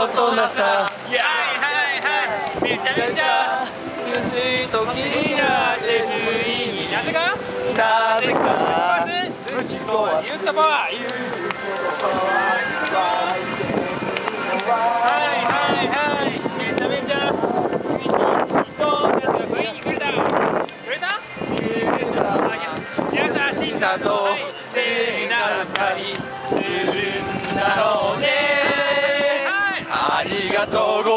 大人さ。はいはいはいめちゃめちゃ苦しい時になぜなぜかなぜかちゆうかゆはいはいはいめちゃめちゃ厳しい人です V にくれたくれた優しさと正義なったりするありがとう